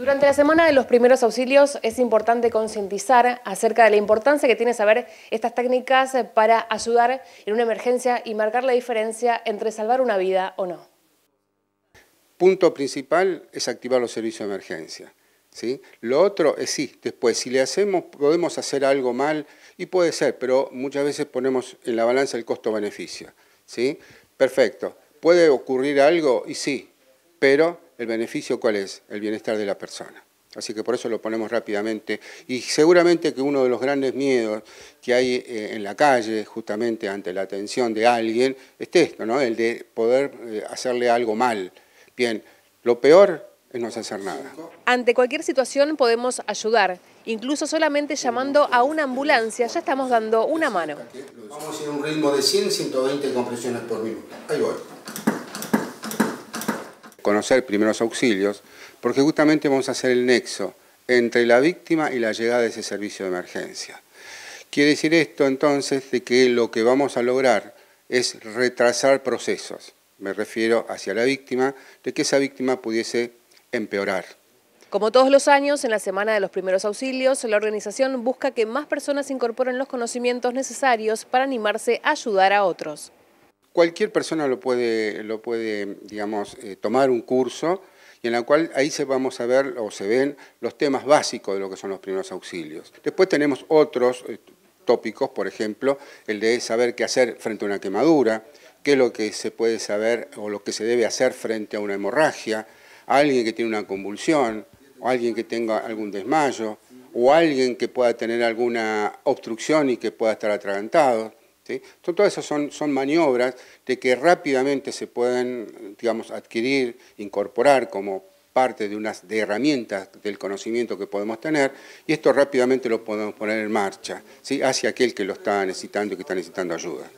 Durante la semana de los primeros auxilios es importante concientizar acerca de la importancia que tiene saber estas técnicas para ayudar en una emergencia y marcar la diferencia entre salvar una vida o no. Punto principal es activar los servicios de emergencia. ¿sí? Lo otro es sí, después si le hacemos, podemos hacer algo mal, y puede ser, pero muchas veces ponemos en la balanza el costo-beneficio. ¿sí? Perfecto. ¿Puede ocurrir algo? Y sí, pero el beneficio cuál es? El bienestar de la persona. Así que por eso lo ponemos rápidamente. Y seguramente que uno de los grandes miedos que hay eh, en la calle, justamente ante la atención de alguien, es esto, ¿no? El de poder eh, hacerle algo mal. Bien, lo peor es no hacer nada. Ante cualquier situación podemos ayudar, incluso solamente llamando a una ambulancia, ya estamos dando una mano. Vamos a ir a un ritmo de 100, 120 compresiones por minuto. Ahí voy. Conocer primeros auxilios, porque justamente vamos a hacer el nexo entre la víctima y la llegada de ese servicio de emergencia. Quiere decir esto entonces de que lo que vamos a lograr es retrasar procesos me refiero hacia la víctima, de que esa víctima pudiese empeorar. Como todos los años, en la Semana de los Primeros Auxilios, la organización busca que más personas incorporen los conocimientos necesarios para animarse a ayudar a otros. Cualquier persona lo puede, lo puede digamos, eh, tomar un curso y en la cual ahí se vamos a ver o se ven los temas básicos de lo que son los primeros auxilios. Después tenemos otros eh, tópicos, por ejemplo, el de saber qué hacer frente a una quemadura, qué es lo que se puede saber o lo que se debe hacer frente a una hemorragia, a alguien que tiene una convulsión, o alguien que tenga algún desmayo, o alguien que pueda tener alguna obstrucción y que pueda estar atragantado. ¿Sí? Todas esas son, maniobras de que rápidamente se pueden digamos, adquirir, incorporar como parte de unas herramientas del conocimiento que podemos tener y esto rápidamente lo podemos poner en marcha hacia aquel que lo está necesitando y que está necesitando ayuda.